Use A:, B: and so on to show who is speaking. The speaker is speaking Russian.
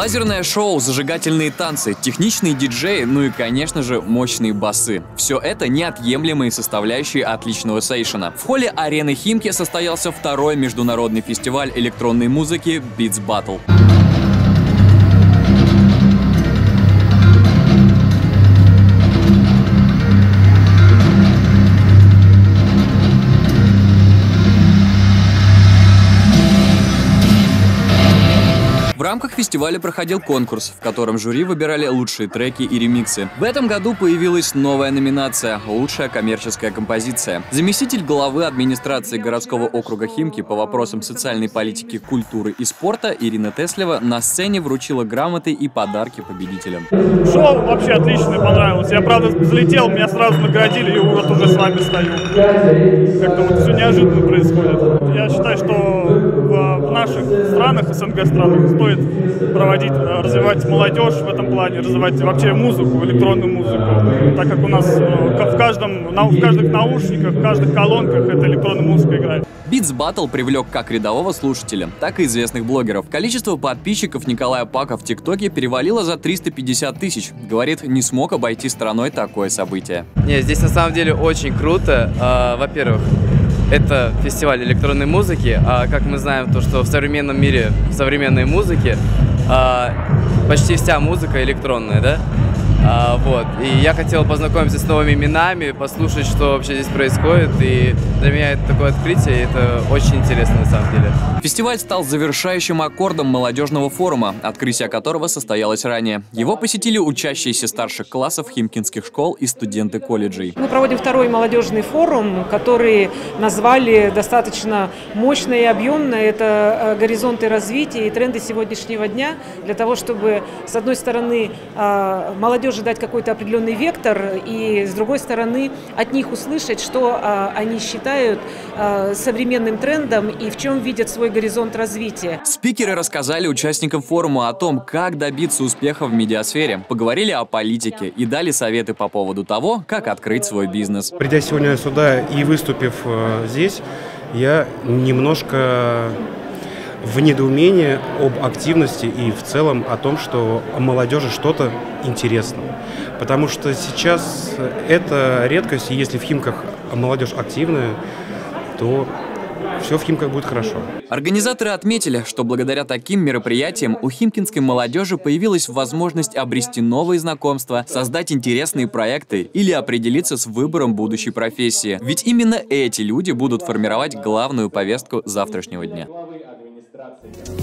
A: Лазерное шоу, зажигательные танцы, техничные диджеи, ну и, конечно же, мощные басы. Все это неотъемлемые составляющие отличного сейшена. В холле арены Химки состоялся второй международный фестиваль электронной музыки Beats Battle. Рамках фестиваля проходил конкурс, в котором жюри выбирали лучшие треки и ремиксы. В этом году появилась новая номинация «Лучшая коммерческая композиция». Заместитель главы администрации городского округа Химки по вопросам социальной политики, культуры и спорта Ирина Теслева на сцене вручила грамоты и подарки победителям.
B: Шоу вообще отличное, понравилось. Я, правда, залетел, меня сразу наградили, и вот уже с вами стою. Как-то вот все неожиданно происходит. Я считаю, что странах, СНГ странах, стоит проводить, э, развивать молодежь в этом плане, развивать вообще музыку, электронную музыку, так как у нас э, в, каждом, в каждых наушниках, в каждых колонках эта электронная музыка играет.
A: Beats Battle привлек как рядового слушателя, так и известных блогеров. Количество подписчиков Николая Пака в ТикТоке перевалило за 350 тысяч. Говорит, не смог обойти стороной такое событие.
C: Не, здесь на самом деле очень круто. А, во-первых, это фестиваль электронной музыки, а как мы знаем, то, что в современном мире, в современной музыке а, почти вся музыка электронная, да? А, вот. И я хотел познакомиться с новыми именами, послушать, что вообще здесь происходит. И для меня это такое открытие, и это очень интересно на самом деле.
A: Фестиваль стал завершающим аккордом молодежного форума, открытие которого состоялось ранее. Его посетили учащиеся старших классов химкинских школ и студенты колледжей.
D: Мы проводим второй молодежный форум, который назвали достаточно мощно и объемно. Это э, горизонты развития и тренды сегодняшнего дня для того, чтобы, с одной стороны, э, молодежь молодежи дать какой-то определенный вектор и, с другой стороны, от них услышать, что а, они считают а, современным трендом и в чем видят свой горизонт развития.
A: Спикеры рассказали участникам форума о том, как добиться успеха в медиасфере, поговорили о политике и дали советы по поводу того, как открыть свой бизнес.
E: Придя сегодня сюда и выступив э, здесь, я немножко в недоумении об активности и в целом о том, что молодежи что-то интересно. Потому что сейчас это редкость, и если в Химках молодежь активная, то все в Химках будет хорошо.
A: Организаторы отметили, что благодаря таким мероприятиям у химкинской молодежи появилась возможность обрести новые знакомства, создать интересные проекты или определиться с выбором будущей профессии. Ведь именно эти люди будут формировать главную повестку завтрашнего дня. up.